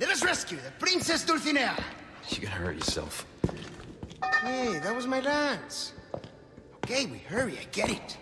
Let us rescue the Princess Dulcinea! You're gonna hurt yourself. Hey, that was my lance. Okay, we hurry, I get it.